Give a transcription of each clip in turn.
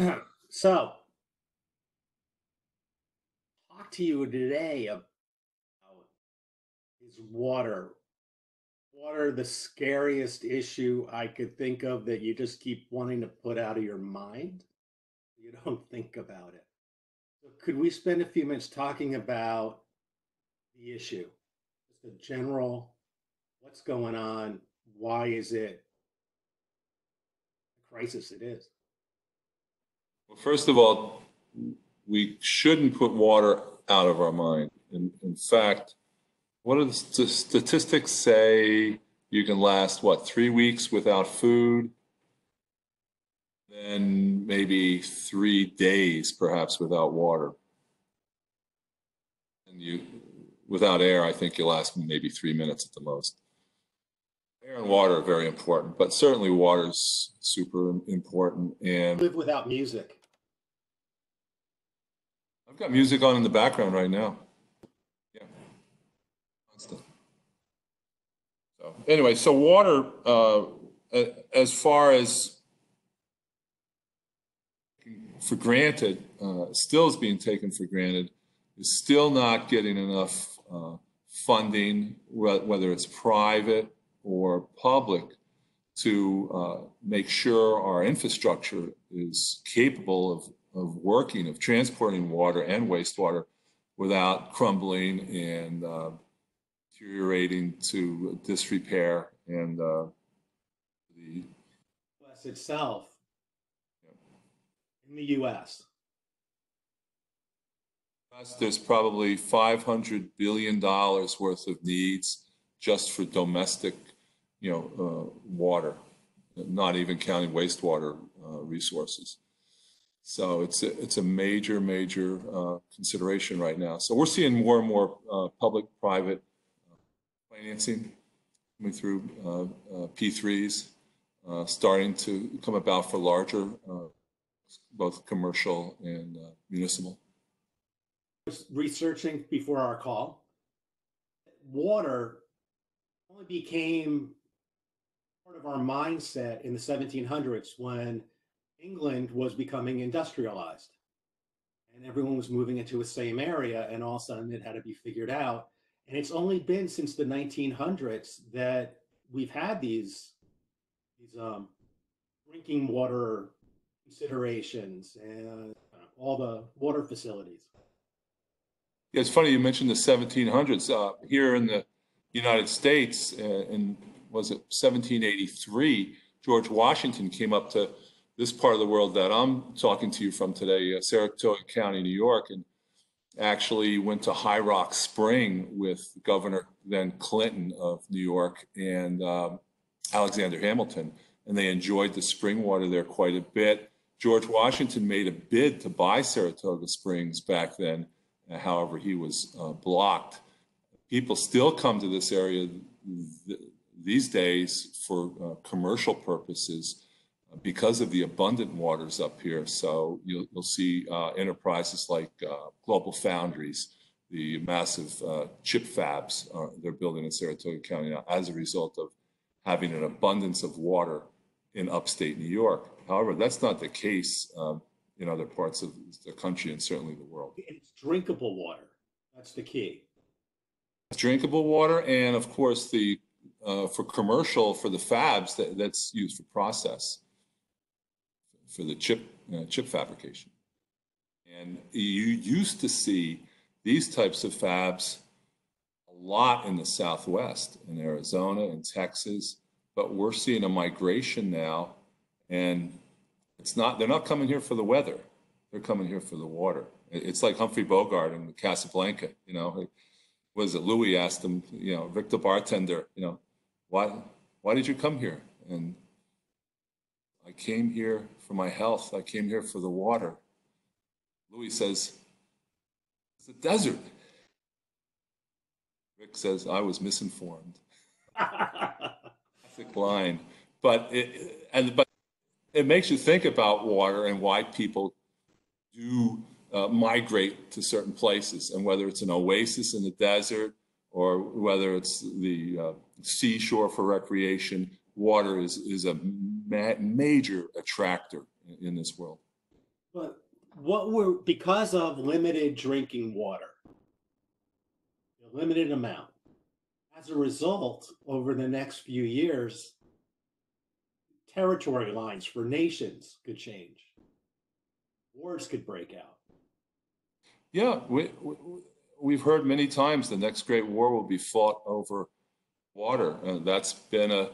so, talk to you today about is water. Water, the scariest issue I could think of that you just keep wanting to put out of your mind. You don't think about it. So could we spend a few minutes talking about the issue? Just a general, what's going on? Why is it a crisis? It is. Well, first of all, we shouldn't put water out of our mind. In, in fact, what do the st- statistics say? You can last, what, three weeks without food? Then maybe three days perhaps without water. And you, without air, I think you'll last maybe three minutes at the most. Air and water are very important, but certainly water is super important. And Live without music. I've got music on in the background right now. Yeah. Constant. So anyway, so water, uh, as far as for granted, uh, still is being taken for granted, is still not getting enough uh, funding, wh- whether it's private or public, to uh, make sure our infrastructure is capable of, of working, of transporting water and wastewater without crumbling and uh, deteriorating to disrepair and uh, the US itself in the US. There's probably $500 billion worth of needs just for domestic, you know, uh, water, not even counting wastewater uh, resources. So it's a, it's a major, major uh, consideration right now. So we're seeing more and more uh, public-private financing coming through uh, uh, P3s, uh, starting to come about for larger, uh, both commercial and uh, municipal. researching before our call, water only became part of our mindset in the 1700s when England was becoming industrialized and everyone was moving into the same area, and all of a sudden it had to be figured out. And it's only been since the 1900s that we've had these these um, drinking water considerations and uh, all the water facilities. Yeah, it's funny you mentioned the 1700s. Uh, here in the United States, uh, in was it 1783, George Washington came up to this part of the world that I'm talking to you from today, uh, Saratoga County, New York, and actually went to High Rock Spring with Governor then Clinton of New York and um, Alexander Hamilton, and they enjoyed the spring water there quite a bit. George Washington made a bid to buy Saratoga Springs back then. Uh, However, he was uh, blocked. People still come to this area th- these days for uh, commercial purposes because of the abundant waters up here. So you'll, you'll see uh, enterprises like uh, GlobalFoundries, the massive uh, chip fabs uh, they're building in Saratoga County now as a result of having an abundance of water in upstate New York. However, that's not the case um, in other parts of the country and certainly the world. It's drinkable water. That's the key. drinkable water and of course the uh, for commercial for the fabs that, that's used for process for the chip uh, chip fabrication. And you used to see these types of fabs a lot in the southwest in arizona and texas but we're seeing a migration now and it's not they're not coming here for the weather. They're coming here for the water. It's like humphrey bogart in casablanca you know? Was it? Louis asked him, you know, Victor bartender, you know, why why did you come here? And I came here for my health. I came here for the water. Louis says, it's a desert. Rick says, I was misinformed. Classic line. But it and but it makes you think about water and why people do uh, migrate to certain places, and whether it's an oasis in the desert or whether it's the uh, seashore for recreation, water is is a ma- major attractor in, this world. But what we're because of limited drinking water, a limited amount. As a result, over the next few years, territory lines for nations could change. Wars could break out. Yeah, we, we, we've heard many times the next great war will be fought over water. And that's been a,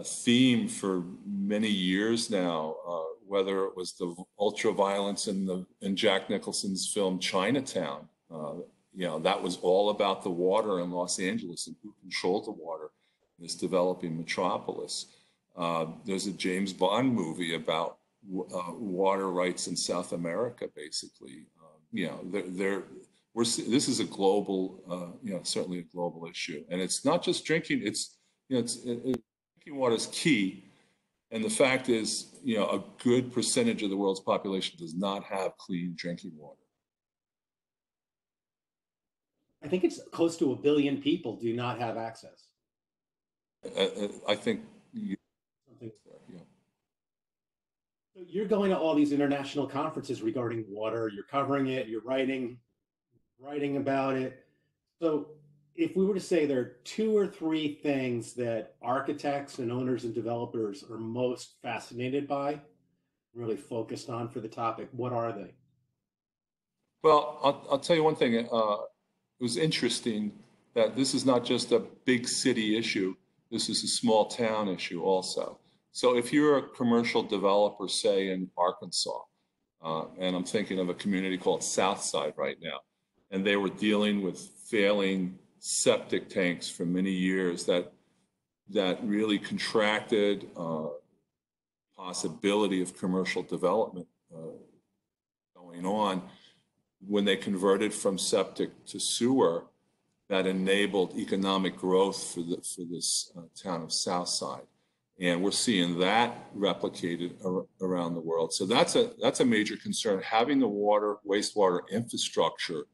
a theme for many years now, uh, whether it was the ultra violence in, the, in Jack Nicholson's film Chinatown. Uh, you know, that was all about the water in Los Angeles and who controlled the water in this developing metropolis. Uh, there's a James Bond movie about uh, water rights in South America, basically. Um, you know, they're, they're, we're, this is a global, uh, you know, certainly a global issue. And it's not just drinking, it's, you know, it's, it, drinking water is key. And the fact is, you know, a good percentage of the world's population does not have clean drinking water. I think it's close to a billion people do not have access. Uh, uh I think you, something. Yeah. So you're going to all these international conferences regarding water. You're covering it. You're writing, writing about it. So if we were to say there are two or three things that architects and owners and developers are most fascinated by, really focused on for the topic, what are they? Well, I'll, I'll tell you one thing. Uh, it was interesting that this is not just a big city issue, this is a small town issue also. So if you're a commercial developer, say in Arkansas, uh, and I'm thinking of a community called Southside right now, and they were dealing with failing septic tanks for many years that that really contracted uh, possibility of commercial development uh, going on when they converted from septic to sewer, that enabled economic growth for, the, for this uh, town of Southside. And we're seeing that replicated ar around the world. So that's a, that's a major concern. Having the water, wastewater infrastructure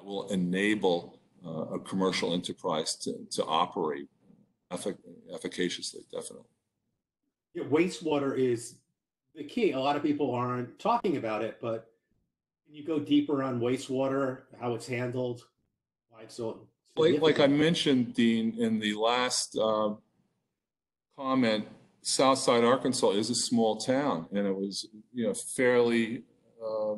will enable a commercial enterprise to, to operate effic efficaciously, definitely. Yeah, wastewater is the key. A lot of people aren't talking about it, but can you go deeper on wastewater, how it's handled, why it's so? Like, like I mentioned, Dean, in the last uh, comment, Southside Arkansas is a small town, and it was you know fairly uh,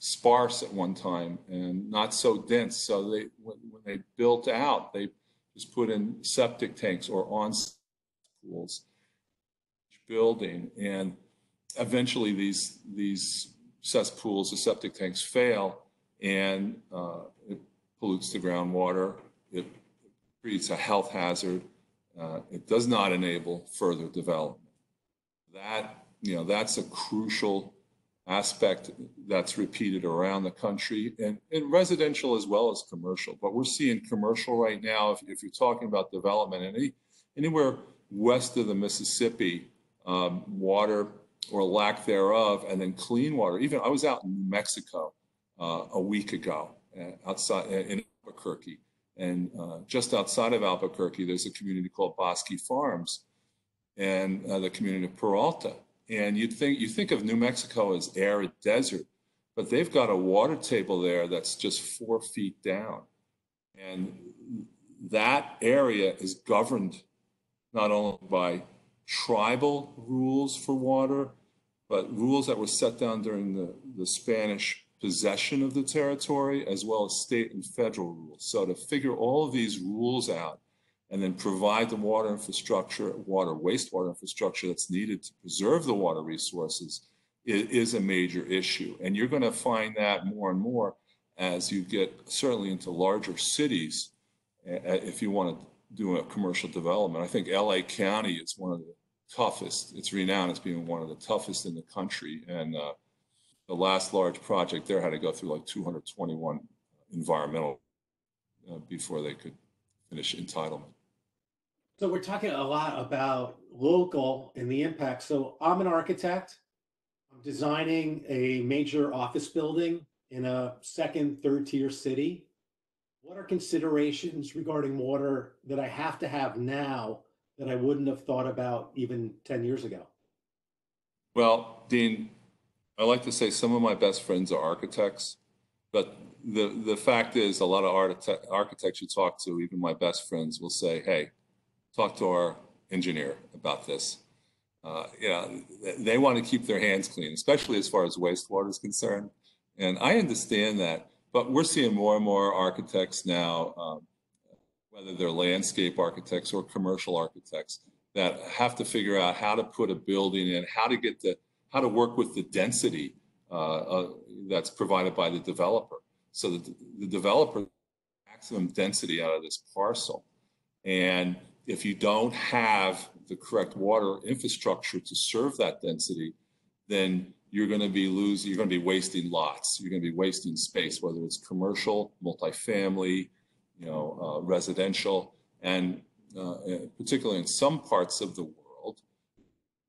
sparse at one time and not so dense. So they when, when they built out, they just put in septic tanks or on pools building, and eventually these these cesspools, the septic tanks fail, and uh, it pollutes the groundwater. It creates a health hazard. Uh, it does not enable further development. That, you know, that's a crucial aspect that's repeated around the country and in residential as well as commercial. But we're seeing commercial right now, if, if you're talking about development, any, anywhere west of the Mississippi, um, water or lack thereof, and then clean water. Even I was out in New Mexico uh, a week ago, uh, outside in Albuquerque, and uh, just outside of Albuquerque, there's a community called Bosque Farms, and uh, the community of Peralta. And you think you think of New Mexico as arid desert, but they've got a water table there that's just four feet down, and that area is governed not only by tribal rules for water, but rules that were set down during the, the Spanish possession of the territory, as well as state and federal rules. So to figure all of these rules out and then provide the water infrastructure, water, wastewater infrastructure that's needed to preserve the water resources is, is a major issue. And you're going to find that more and more as you get certainly into larger cities if you want to do a commercial development. I think LA County is one of the toughest. It's renowned as being one of the toughest in the country. And uh, the last large project there had to go through like 221 environmental uh, before they could finish entitlement. So we're talking a lot about local and the impact. So I'm an architect. I'm designing a major office building in a second, third tier city. What are considerations regarding water that I have to have now that I wouldn't have thought about even 10 years ago? Well, Dean, I like to say some of my best friends are architects, but the, the fact is a lot of architect, architects you talk to, even my best friends will say, hey, talk to our engineer about this. Uh, know, they want to keep their hands clean, especially as far as wastewater is concerned. And I understand that, but we're seeing more and more architects now, um, whether they're landscape architects or commercial architects, that have to figure out how to put a building in, how to get the, how to work with the density uh, uh, that's provided by the developer, so that the, the developer maximum density out of this parcel. And if you don't have the correct water infrastructure to serve that density, then you're going to be losing, you're going to be wasting lots. You're going to be wasting space, whether it's commercial, multifamily, you know, uh, residential, and uh, particularly in some parts of the world,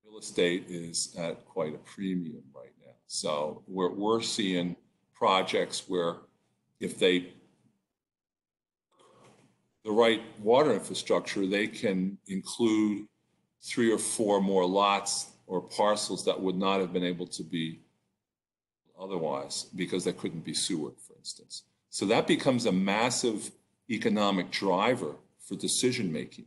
real estate is at quite a premium right now. So we're, we're seeing projects where if they the right water infrastructure, they can include three or four more lots or parcels that would not have been able to be otherwise because they couldn't be sewered, for instance. So that becomes a massive economic driver for decision making.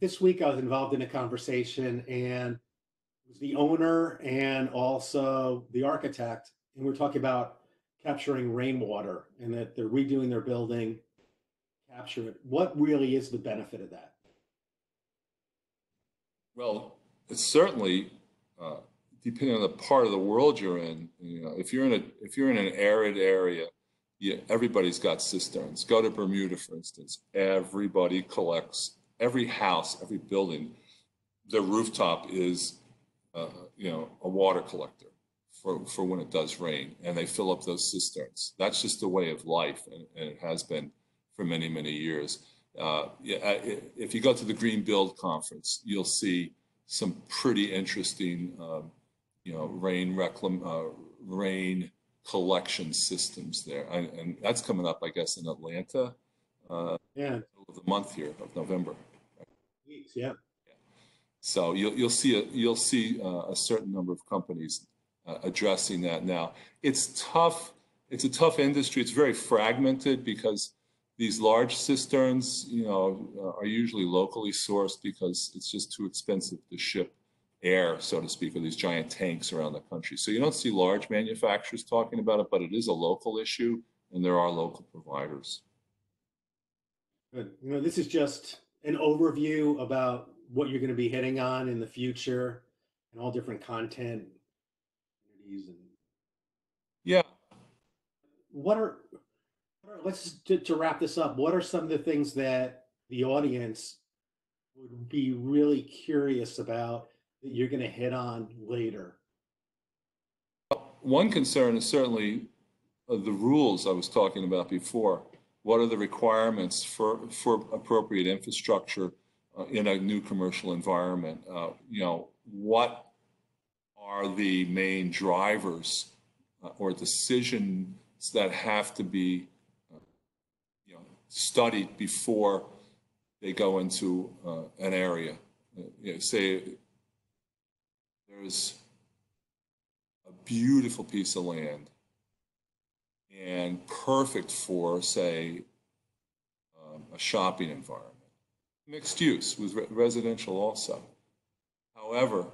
This week I was involved in a conversation and was the owner and also the architect, and we we're talking about capturing rainwater and that they're redoing their building, capture it. What really is the benefit of that? Well, it's certainly uh, depending on the part of the world you're in. You know, if you're in a if you're in an arid area, yeah, everybody's got cisterns. Go to Bermuda, for instance. Everybody collects every house, every building. The rooftop is, uh, you know, a water collector for, for when it does rain, and they fill up those cisterns. That's just the way of life, and, and it has been for many, many years. Uh, yeah, if you go to the Greenbuild Conference, you'll see some pretty interesting, um, you know, rain reclam- uh, rain collection systems there, and, and, that's coming up, I guess, in Atlanta. Uh, yeah, of the month here of November. Weeks, yeah. yeah. So you'll you'll see a you'll see uh, a certain number of companies uh, addressing that now. It's tough. It's a tough industry. It's very fragmented because these large cisterns, you know, uh, are usually locally sourced because it's just too expensive to ship air, so to speak, or these giant tanks around the country. So you don't see large manufacturers talking about it, but it is a local issue, and there are local providers. Good. You know, this is just an overview about what you're going to be hitting on in the future and all different content and yeah. What are, what are let's to, to wrap this up what are some of the things that the audience would be really curious about that you're going to hit on later? One concern is certainly uh, the rules i was talking about before. What are the requirements for for appropriate infrastructure uh, in a new commercial environment? Uh, you know what are the main drivers uh, or decisions that have to be uh, you know, studied before they go into uh, an area. Uh, you know, say there's a beautiful piece of land and perfect for, say, um, a shopping environment. Mixed use with re residential also. However,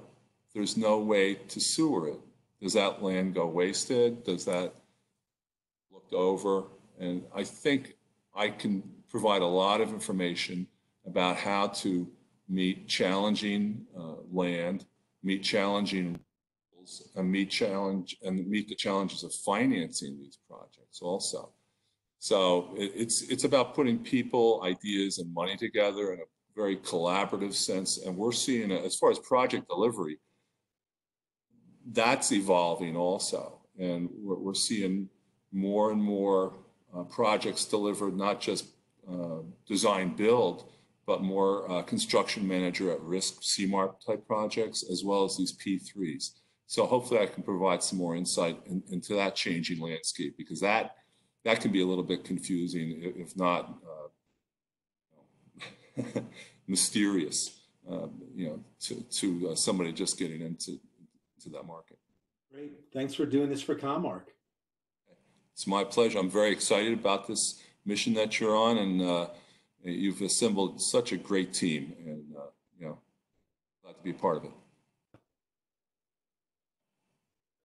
there's no way to sewer it. Does that land go wasted? Does that looked over? And I think I can provide a lot of information about how to meet challenging uh, land, meet challenging rules, and meet challenge and meet the challenges of financing these projects also. So it, it's it's about putting people, ideas, and money together in a very collaborative sense. And we're seeing, as far as project delivery, that's evolving also. And we're, we're seeing more and more uh, projects delivered, not just uh, design build, but more uh, construction manager at risk CMARP type projects, as well as these P3s. So hopefully I can provide some more insight in, into that changing landscape because that that can be a little bit confusing, if not uh, mysterious, uh, you know, to, to uh, somebody just getting into into that market. Great. Thanks for doing this for commARCH. It's my pleasure. I'm very excited about this mission that you're on, and uh, you've assembled such a great team, and uh, you know, glad to be a part of it.